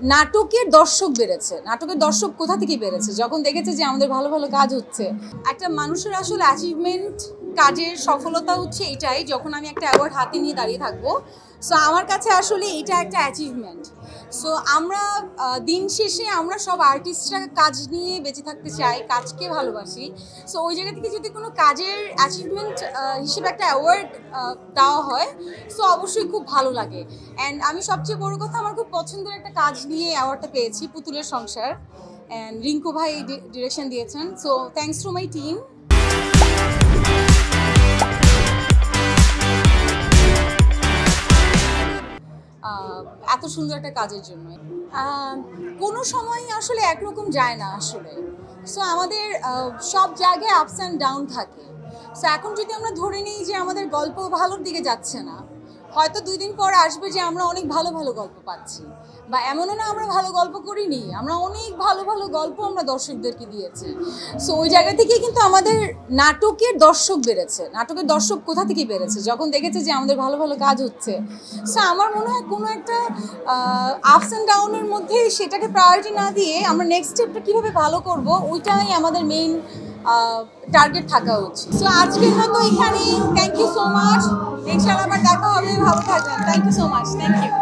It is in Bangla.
নাটকের দর্শক বেড়েছে। নাটকের দর্শক কোথা থেকে বেড়েছে? যখন দেখেছে যে আমাদের ভালো ভালো কাজ হচ্ছে। একটা মানুষের আসলে অ্যাচিভমেন্ট কাজের সফলতা হচ্ছে এটাই, যখন আমি একটা অ্যাওয়ার্ড হাতে নিয়ে দাঁড়িয়ে থাকব। সো আমার কাছে আসলে এটা একটা অ্যাচিভমেন্ট সো আমরা দিন শেষে আমরা সব আর্টিস্টরা কাজ নিয়ে বেঁচে থাকতে চাই, কাজকে ভালোবাসি। সো ওই জায়গা থেকে যদি কোনো কাজের অ্যাচিভমেন্ট হিসেবে একটা অ্যাওয়ার্ড দেওয়া হয় সো অবশ্যই খুব ভালো লাগে। অ্যান্ড আমি সবচেয়ে বড় কথা, আমার খুব পছন্দের একটা কাজ নিয়ে অ্যাওয়ার্ডটা পেয়েছি, পুতুলের সংসার। অ্যান্ড রিঙ্কু ভাই ডিরেকশন দিয়েছেন। So thanks to my team এত সুন্দর একটা কাজের জন্য। কোনো সময় আসলে একরকম যায় না আসলে। সো আমাদের সব জায়গায় আপস অ্যান্ড ডাউন থাকে। সো এখন যদি আমরা ধরে নিই যে আমাদের গল্প ভালোর দিকে যাচ্ছে না হয়তো দুই দিন পর আসবে যে আমরা অনেক ভালো ভালো গল্প পাচ্ছি। বা এমনও না আমরা ভালো গল্প করিনি, আমরা অনেক ভালো ভালো গল্প আমরা দর্শকদেরকে দিয়েছি। সো ওই জায়গা থেকে কিন্তু আমাদের নাটকের দর্শক বেড়েছে। নাটকের দর্শক কোথা থেকে বেড়েছে? যখন দেখেছে যে আমাদের ভালো ভালো কাজ হচ্ছে। সো আমার মনে হয় কোনো একটা আপস অ্যান্ড ডাউনের মধ্যে সেটাকে প্রায়োরিটি না দিয়ে আমরা নেক্সট স্টেপটা কীভাবে ভালো করব, ওইটাই আমাদের মেইন টার্গেট থাকা উচিত। সো আজকের মতো এখানেই। থ্যাংক ইউ সো মাচ ইনশাআল্লাহ আবার দেখা হবে। ভালো থাকবেন। Thank you so much thank you